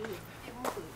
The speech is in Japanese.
手元に。